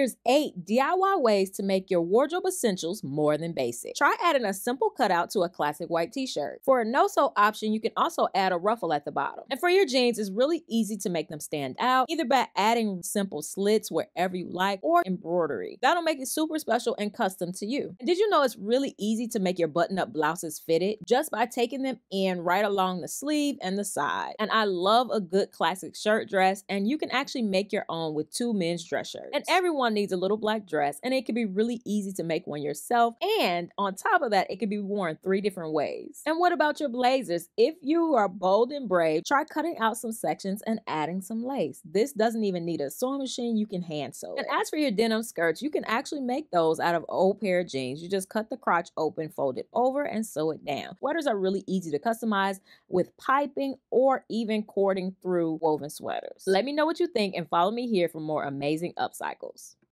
Here's eight DIY ways to make your wardrobe essentials more than basic. Try adding a simple cutout to a classic white t-shirt. For a no-sew option, you can also add a ruffle at the bottom. And for your jeans, it's really easy to make them stand out, either by adding simple slits wherever you like or embroidery. That'll make it super special and custom to you. And did you know it's really easy to make your button-up blouses fitted just by taking them in right along the sleeve and the side. And I love a good classic shirt dress, and you can actually make your own with two men's dress shirts. And everyone needs a little black dress, and it can be really easy to make one yourself. And on top of that, it can be worn three different ways. And what about your blazers? If you are bold and brave, try cutting out some sections and adding some lace. This doesn't even need a sewing machine, you can hand sew. And as for your denim skirts, you can actually make those out of old pair of jeans. You just cut the crotch open, fold it over, and sew it down. Sweaters are really easy to customize with piping or even cording through woven sweaters. Let me know what you think and follow me here for more amazing upcycles.